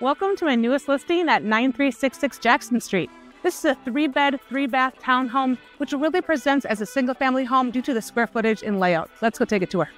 Welcome to my newest listing at 9366 Jackson Street. This is a three bed, three bath townhome, which really presents as a single family home due to the square footage and layout. Let's go take a tour.